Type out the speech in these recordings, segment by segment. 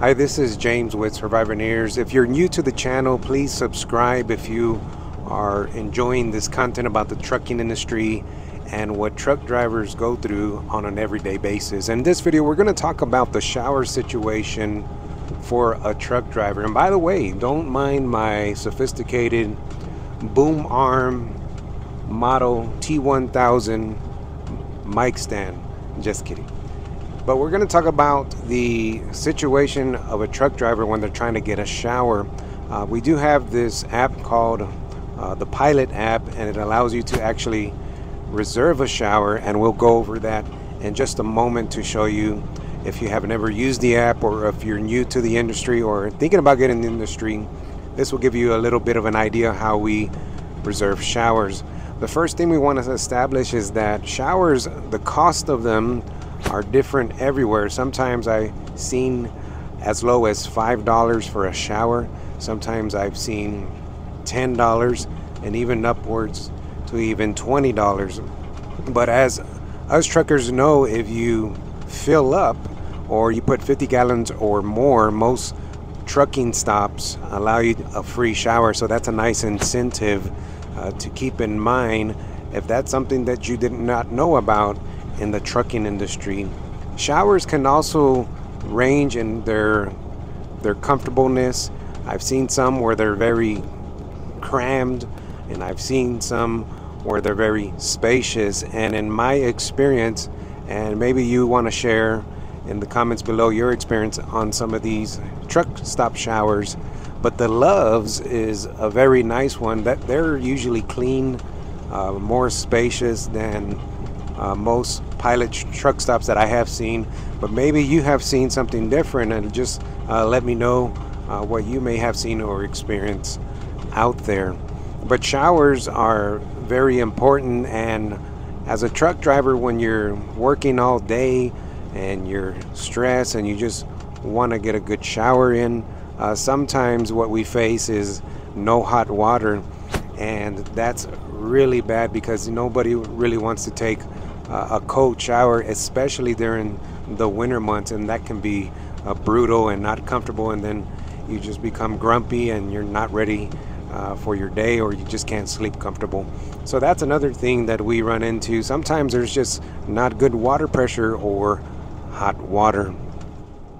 Hi, this is James with Survivor If you're new to the channel, please subscribe if you are enjoying this content about the trucking industry and what truck drivers go through on an everyday basis. In this video, we're going to talk about the shower situation for a truck driver. And by the way, don't mind my sophisticated boom arm model T1000 mic stand. Just kidding. But we're going to talk about the situation of a truck driver when they're trying to get a shower. Uh, we do have this app called uh, the Pilot app, and it allows you to actually reserve a shower, and we'll go over that in just a moment to show you if you have never used the app or if you're new to the industry or thinking about getting in the industry. This will give you a little bit of an idea how we reserve showers. The first thing we want to establish is that showers, the cost of them are different everywhere. Sometimes I've seen as low as $5 for a shower. Sometimes I've seen $10 and even upwards to even $20. But as us truckers know, if you fill up or you put 50 gallons or more, most trucking stops allow you a free shower. So that's a nice incentive uh, to keep in mind if that's something that you did not know about in the trucking industry. Showers can also range in their their comfortableness. I've seen some where they're very crammed and I've seen some where they're very spacious and in my experience and maybe you want to share in the comments below your experience on some of these truck stop showers but the Love's is a very nice one that they're usually clean uh, more spacious than uh, most pilot truck stops that I have seen. But maybe you have seen something different and just uh, let me know uh, what you may have seen or experienced out there. But showers are very important and as a truck driver when you're working all day and you're stressed and you just want to get a good shower in uh, sometimes what we face is no hot water and that's really bad because nobody really wants to take a cold shower, especially during the winter months, and that can be uh, brutal and not comfortable. And then you just become grumpy and you're not ready uh, for your day, or you just can't sleep comfortable. So that's another thing that we run into. Sometimes there's just not good water pressure or hot water.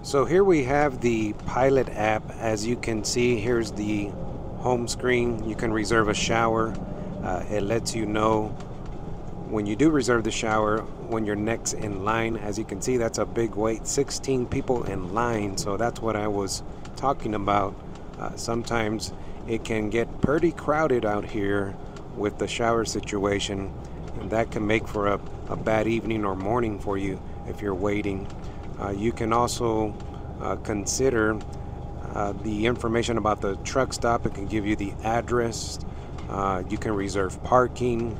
So here we have the Pilot app. As you can see, here's the home screen. You can reserve a shower. Uh, it lets you know when you do reserve the shower when you're next in line as you can see that's a big wait 16 people in line. So that's what I was talking about. Uh, sometimes it can get pretty crowded out here with the shower situation and that can make for a, a bad evening or morning for you if you're waiting. Uh, you can also uh, consider uh, the information about the truck stop. It can give you the address. Uh, you can reserve parking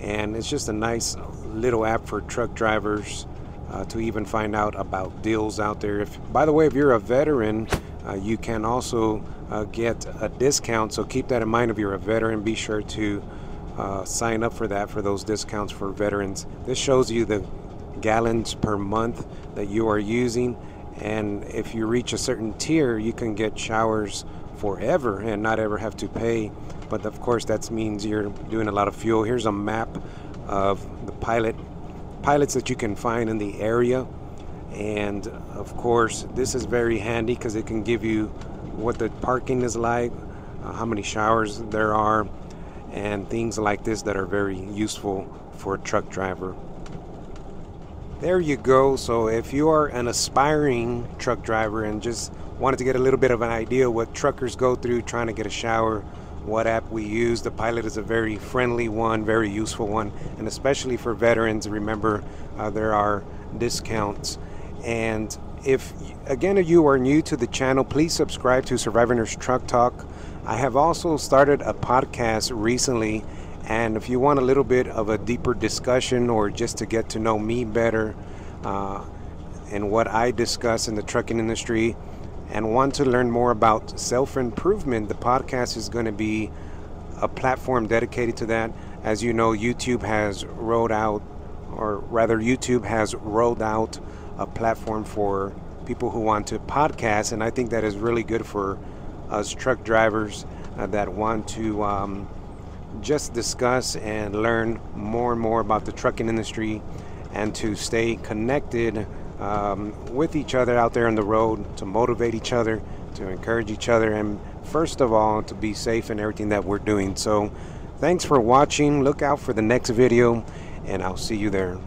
and it's just a nice little app for truck drivers uh, to even find out about deals out there. If, by the way, if you're a veteran, uh, you can also uh, get a discount. So keep that in mind. If you're a veteran, be sure to uh, sign up for that for those discounts for veterans. This shows you the gallons per month that you are using, and if you reach a certain tier, you can get showers forever and not ever have to pay. But of course that means you're doing a lot of fuel. Here's a map of the pilot pilots that you can find in the area. And of course this is very handy because it can give you what the parking is like uh, how many showers there are and things like this that are very useful for a truck driver. There you go. So if you are an aspiring truck driver and just wanted to get a little bit of an idea what truckers go through trying to get a shower what app we use. The Pilot is a very friendly one, very useful one, and especially for veterans. Remember, uh, there are discounts. And if, again, if you are new to the channel, please subscribe to Survivorneers Truck Talk. I have also started a podcast recently, and if you want a little bit of a deeper discussion or just to get to know me better uh, and what I discuss in the trucking industry, and want to learn more about self improvement, the podcast is going to be a platform dedicated to that. As you know, YouTube has rolled out, or rather, YouTube has rolled out a platform for people who want to podcast, and I think that is really good for us truck drivers uh, that want to um, just discuss and learn more and more about the trucking industry and to stay connected um, with each other out there on the road, to motivate each other, to encourage each other, and first of all, to be safe in everything that we're doing. So, thanks for watching. Look out for the next video, and I'll see you there.